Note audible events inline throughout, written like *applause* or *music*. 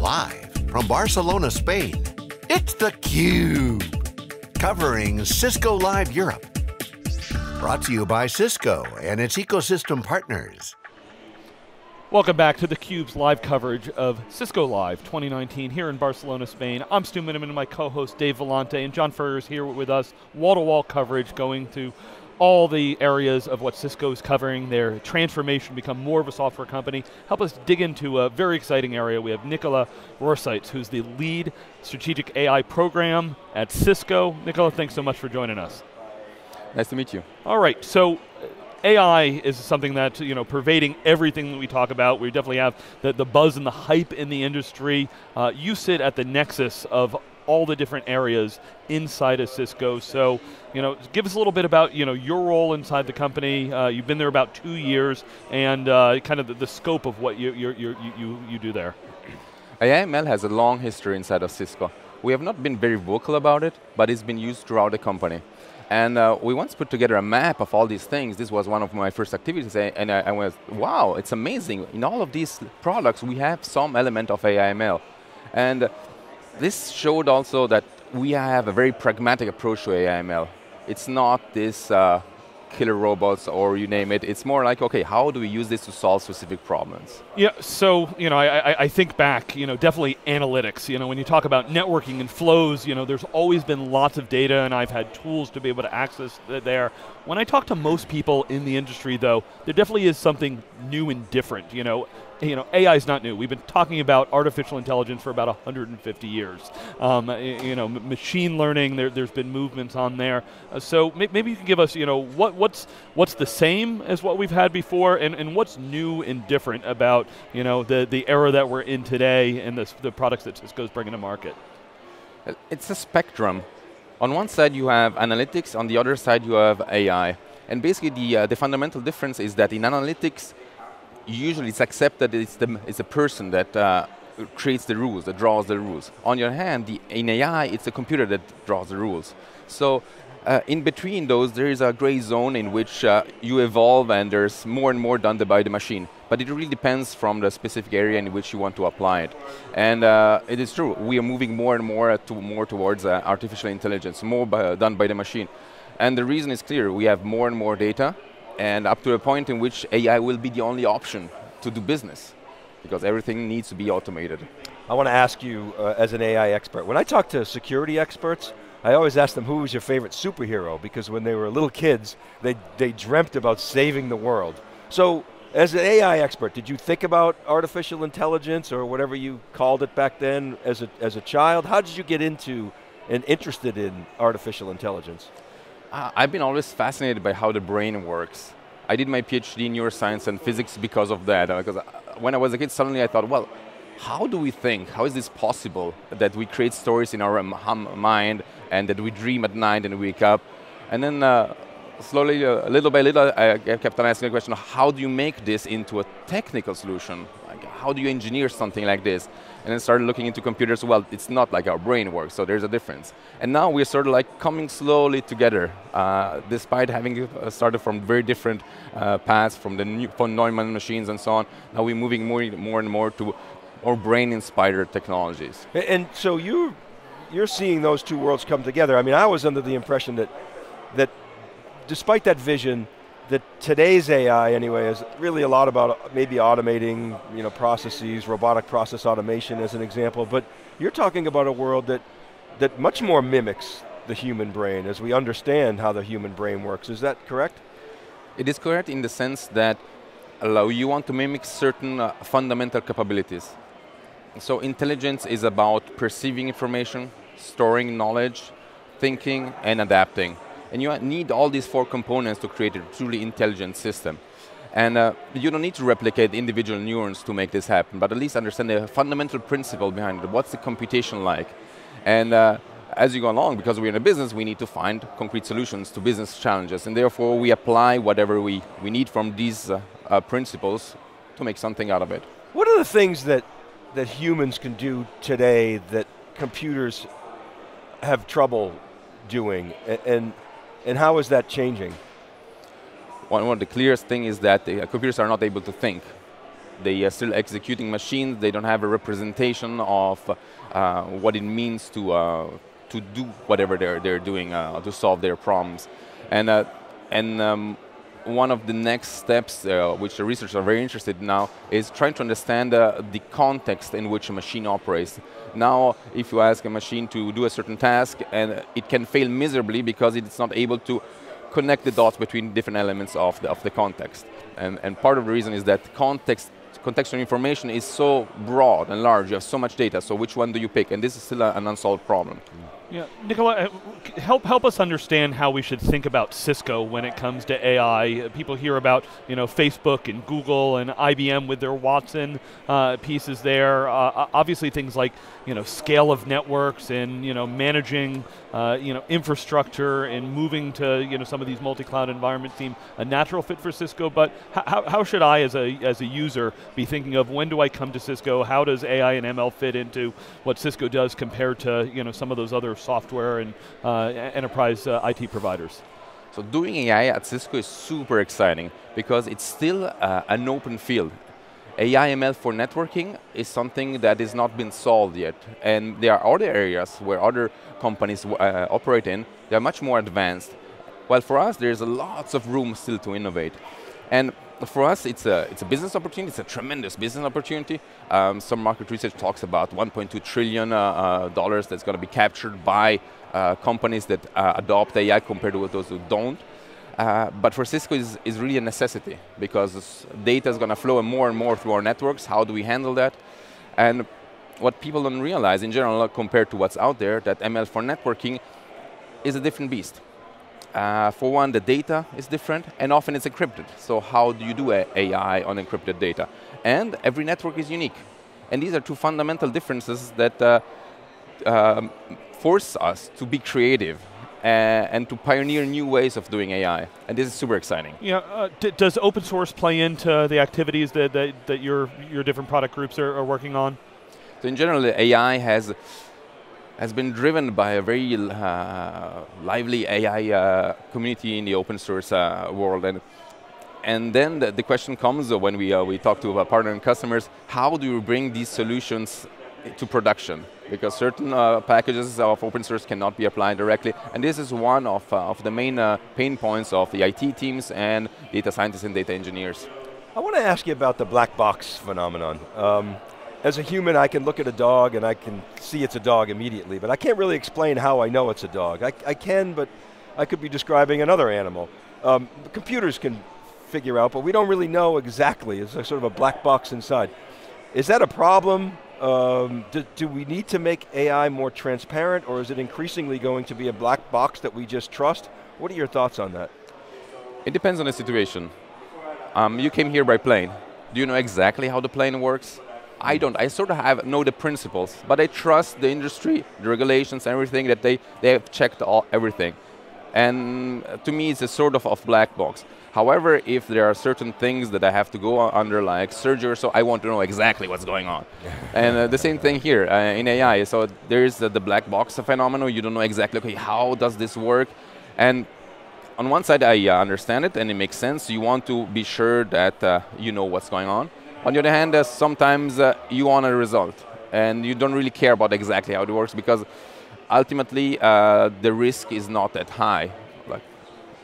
Live from Barcelona, Spain, it's theCUBE. Covering Cisco Live Europe. Brought to you by Cisco and its ecosystem partners. Welcome back to theCUBE's live coverage of Cisco Live 2019 here in Barcelona, Spain. I'm Stu Miniman and my co-host Dave Vellante and John Furrier is here with us. Wall-to-wall -wall coverage going to all the areas of what Cisco is covering, their transformation, become more of a software company. Help us dig into a very exciting area. We have Nicola Rohrseitz, who's the lead strategic AI program at Cisco. Nicola, thanks so much for joining us. Nice to meet you. All right, so AI is something that you know pervading everything that we talk about. We definitely have the, the buzz and the hype in the industry. Uh, you sit at the nexus of all the different areas inside of Cisco. So, you know, give us a little bit about, you know, your role inside the company. Uh, you've been there about two years, and uh, kind of the, the, scope of what you, you, you, you, you do there. AIML has a long history inside of Cisco. We have not been very vocal about it, but it's been used throughout the company. And uh, we once put together a map of all these things. This was one of my first activities, and I, I was, wow, it's amazing. In all of these products, we have some element of AIML. And this showed also that we have a very pragmatic approach to AIML. It's not this uh, killer robots or you name it. It's more like, okay, how do we use this to solve specific problems? Yeah, so, you know, I, I, think back, you know, definitely analytics. You know, when you talk about networking and flows, you know, there's always been lots of data and I've had tools to be able to access there. When I talk to most people in the industry though, there definitely is something new and different, you know you know, AI is not new. We've been talking about artificial intelligence for about 150 years. Um, you know, machine learning. There, has been movements on there. Uh, so maybe you can give us, you know, what, what's what's the same as what we've had before, and, and what's new and different about, you know, the the era that we're in today and the the products that Cisco's bringing to market. It's a spectrum. On one side you have analytics. On the other side you have AI. And basically the uh, the fundamental difference is that in analytics usually it's accepted it's, the, it's a person that uh, creates the rules, that draws the rules. On your hand, the, in AI, it's a computer that draws the rules. So uh, in between those, there is a gray zone in which uh, you evolve and there's more and more done by the machine. But it really depends from the specific area in which you want to apply it. And uh, it is true, we are moving more and more, to, more towards uh, artificial intelligence, more by, done by the machine. And the reason is clear, we have more and more data, and up to a point in which AI will be the only option to do business because everything needs to be automated. I want to ask you uh, as an AI expert, when I talk to security experts, I always ask them who was your favorite superhero because when they were little kids, they, they dreamt about saving the world. So as an AI expert, did you think about artificial intelligence or whatever you called it back then as a, as a child? How did you get into and interested in artificial intelligence? Uh, I've been always fascinated by how the brain works. I did my PhD in neuroscience and physics because of that. Because uh, when I was a kid, suddenly I thought, well, how do we think? How is this possible that we create stories in our mind and that we dream at night and wake up? And then uh, slowly, uh, little by little, I kept on asking the question, how do you make this into a technical solution? How do you engineer something like this? and then started looking into computers. Well, it's not like our brain works, so there's a difference. And now we're sort of like coming slowly together, uh, despite having uh, started from very different uh, paths, from the new, von Neumann machines and so on. Now we're moving more, more and more to more brain-inspired technologies. And, and so you, you're seeing those two worlds come together. I mean, I was under the impression that, that despite that vision, that today's AI anyway is really a lot about maybe automating you know, processes, robotic process automation as an example, but you're talking about a world that, that much more mimics the human brain as we understand how the human brain works. Is that correct? It is correct in the sense that allow you want to mimic certain uh, fundamental capabilities. So intelligence is about perceiving information, storing knowledge, thinking, and adapting. And you need all these four components to create a truly intelligent system. And uh, you don't need to replicate individual neurons to make this happen, but at least understand the fundamental principle behind it. What's the computation like? And uh, as you go along, because we're in a business, we need to find concrete solutions to business challenges. And therefore, we apply whatever we, we need from these uh, uh principles to make something out of it. What are the things that, that humans can do today that computers have trouble doing? And and how is that changing? One, one of the clearest thing is that the computers are not able to think. they are still executing machines. They don't have a representation of uh, what it means to uh, to do whatever they're they're doing uh, to solve their problems, and uh, and. Um, one of the next steps, uh, which the researchers are very interested in now, is trying to understand uh, the context in which a machine operates. Now, if you ask a machine to do a certain task, and it can fail miserably because it's not able to connect the dots between different elements of the, of the context. And, and part of the reason is that context contextual information is so broad and large, you have so much data, so which one do you pick? And this is still a, an unsolved problem. Mm. Yeah, Nicola, uh, help help us understand how we should think about Cisco when it comes to AI. People hear about you know Facebook and Google and IBM with their Watson uh, pieces there. Uh, obviously, things like you know scale of networks and you know managing uh, you know infrastructure and moving to you know some of these multi-cloud environments seem a natural fit for Cisco. But how, how should I, as a as a user, be thinking of when do I come to Cisco? How does AI and ML fit into what Cisco does compared to you know some of those other software and uh, enterprise uh, IT providers. So doing AI at Cisco is super exciting because it's still uh, an open field. AI ML for networking is something that has not been solved yet. And there are other areas where other companies uh, operate in, they are much more advanced. While for us, there's lots of room still to innovate. And for us, it's a, it's a business opportunity. It's a tremendous business opportunity. Um, some market research talks about 1.2 trillion uh, uh, dollars that's going to be captured by uh, companies that uh, adopt AI compared to those who don't. Uh, but for Cisco, is is really a necessity because data is going to flow more and more through our networks. How do we handle that? And what people don't realize in general, compared to what's out there, that ML for networking is a different beast. Uh, for one, the data is different, and often it's encrypted. So how do you do AI on encrypted data? And every network is unique. And these are two fundamental differences that uh, um, force us to be creative uh, and to pioneer new ways of doing AI. And this is super exciting. Yeah, uh, does open source play into the activities that, that, that your, your different product groups are, are working on? So in general, AI has has been driven by a very uh, lively AI uh, community in the open source uh, world. And, and then the, the question comes when we, uh, we talk to our partner and customers, how do you bring these solutions to production? Because certain uh, packages of open source cannot be applied directly. And this is one of, uh, of the main pain points of the IT teams and data scientists and data engineers. I want to ask you about the black box phenomenon. Um, as a human, I can look at a dog and I can see it's a dog immediately, but I can't really explain how I know it's a dog. I, I can, but I could be describing another animal. Um, computers can figure out, but we don't really know exactly. It's a sort of a black box inside. Is that a problem? Um, do, do, we need to make AI more transparent, or is it increasingly going to be a black box that we just trust? What are your thoughts on that? It depends on the situation. Um, you came here by plane. Do you know exactly how the plane works? I don't. I sort of have know the principles, but I trust the industry, the regulations, everything that they they have checked all everything. And to me, it's a sort of of black box. However, if there are certain things that I have to go under, like surgery, so I want to know exactly what's going on. *laughs* and uh, the same thing here uh, in AI. So there's uh, the black box phenomenon. You don't know exactly, okay, how does this work? And on one side, I uh, understand it and it makes sense. You want to be sure that uh, you know what's going on. On the other hand, uh, sometimes uh, you want a result and you don't really care about exactly how it works because ultimately uh, the risk is not that high. Like,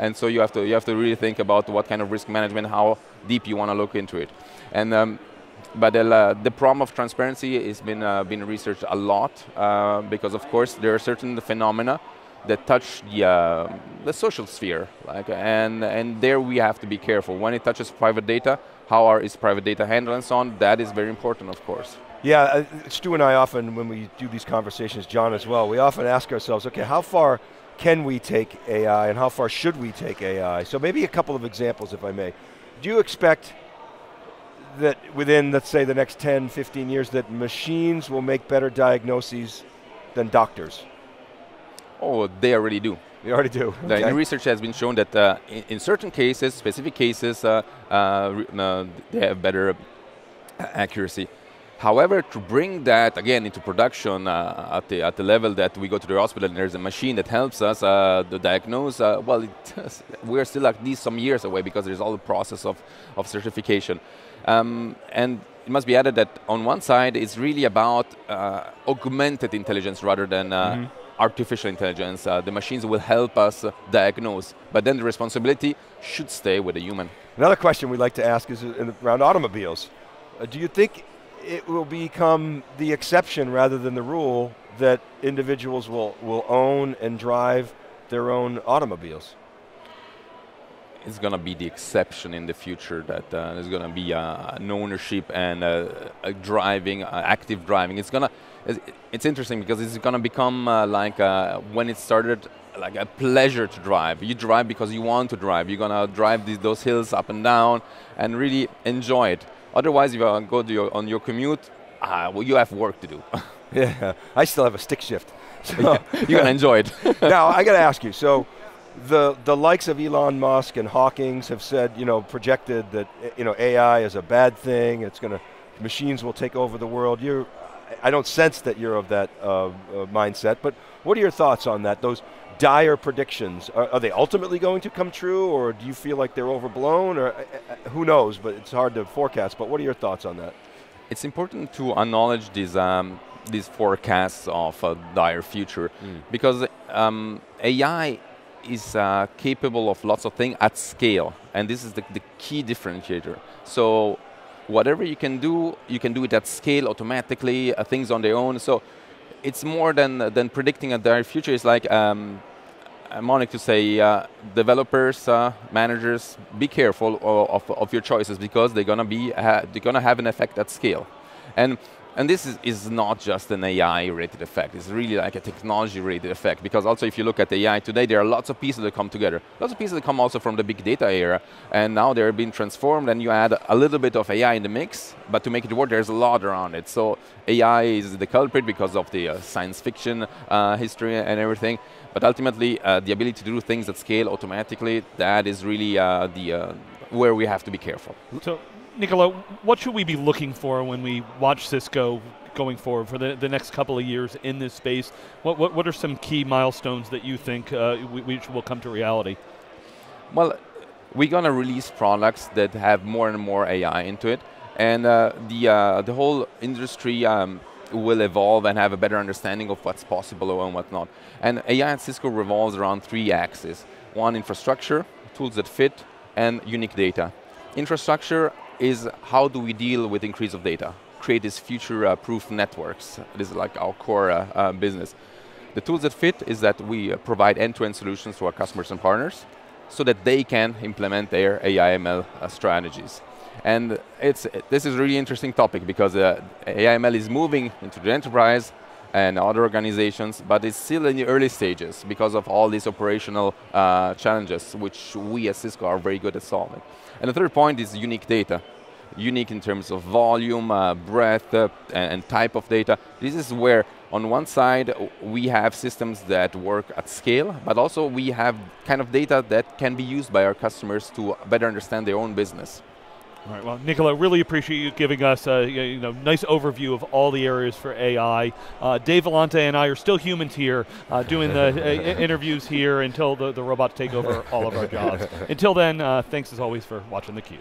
and so you have to you have to really think about what kind of risk management, how deep you want to look into it. And um, but uh, the problem of transparency has been uh, been researched a lot uh, because of course there are certain phenomena that touch the, the social sphere. Like, and, and there we have to be careful. When it touches private data, how are, is private data handled and so on, that is very important, of course. Yeah, uh, Stu and I often, when we do these conversations, John as well, we often ask ourselves, okay, how far can we take AI and how far should we take AI? So maybe a couple of examples, if I may. Do you expect that within, let's say, the next 10, 15 years, that machines will make better diagnoses than doctors? Oh, they already do. They already do. Okay. The research has been shown that uh, in, in, certain cases, specific cases, uh, uh, uh they have better accuracy. However, to bring that again into production uh, at, the, at the level that we go to the hospital and there's a machine that helps us uh, to diagnose, uh, well, we're still at least some years away because there's all the process of, of certification. Um, and it must be added that on one side, it's really about uh, augmented intelligence rather than uh, mm-hmm. Artificial intelligence. Uh, the machines will help us diagnose, but then the responsibility should stay with the human. Another question we'd like to ask is around automobiles. do you think it will become the exception rather than the rule that individuals will, will own and drive their own automobiles. It's going to be the exception in the future that uh, there's going to be uh, an ownership and uh, a driving, uh, active driving. It's going to, it's interesting because it's going to become uh, like uh, when it started like a pleasure to drive. You drive because you want to drive. You're going to drive these, those hills up and down and really enjoy it. Otherwise, if you go your, on your commute, uh, well, you have work to do. *laughs* yeah, I still have a stick shift. *laughs* So You're going to enjoy it. *laughs* now, I got to ask you, so the, the likes of Elon Musk and Hawkins have said, you know, projected that, you know, AI is a bad thing, it's going to, machines will take over the world. You're, I don't sense that you're of that uh, uh, mindset, but what are your thoughts on that? Those dire predictions, are, are, they ultimately going to come true, or do you feel like they're overblown, or uh, uh, who knows? But it's hard to forecast. But what are your thoughts on that? It's important to acknowledge these um, these forecasts of a dire future mm. because um, AI is uh, capable of lots of things at scale, and this is the, the key differentiator. So whatever you can do, you can do it at scale automatically, uh, things on their own. So it's more than than predicting a dire future. It's like um, Monique to say, uh, developers, uh, managers, be careful of, of, of, your choices because they're gonna be they're gonna have an effect at scale, and and this is, is not just an AI-related effect. It's really like a technology-related effect because also if you look at AI today, there are lots of pieces that come together. Lots of pieces that come also from the big data era, and now they're being transformed. And you add a little bit of AI in the mix, but to make it work, there's a lot around it. So AI is the culprit because of the uh, science fiction uh, history and everything. But ultimately, uh, the ability to do things at scale automatically, that is really uh, the uh, where we have to be careful. So, Nicola, what should we be looking for when we watch Cisco going forward for the, the next couple of years in this space? What, what, what are some key milestones that you think uh, we, we will come to reality? Well, we're going to release products that have more and more AI into it. And uh, the, uh, the whole industry um, will evolve and have a better understanding of what's possible and what's not. And AI at Cisco revolves around three axes. One, infrastructure, tools that fit, and unique data. Infrastructure is how do we deal with increase of data? Create these future-proof networks. This is like our core uh, uh, business. The tools that fit is that we uh, provide end-to-end solutions to our customers and partners so that they can implement their AI/ML uh, strategies. And it's, this is a really interesting topic because uh, AI/ML is moving into the enterprise and other organizations, but it's still in the early stages because of all these operational uh, challenges, which we at Cisco are very good at solving. And the third point is unique data. Unique in terms of volume, uh, breadth, uh, and, and type of data. This is where, on one side, we have systems that work at scale, but also we have kind of data that can be used by our customers to better understand their own business. All right. Well, Nicola, really appreciate you giving us a you know nice overview of all the areas for AI. Uh, Dave Vellante and I are still humans here, uh, doing the uh, *laughs* interviews here until the, the robots take over all of our jobs. *laughs* Until then, uh, thanks as always for watching the Cube.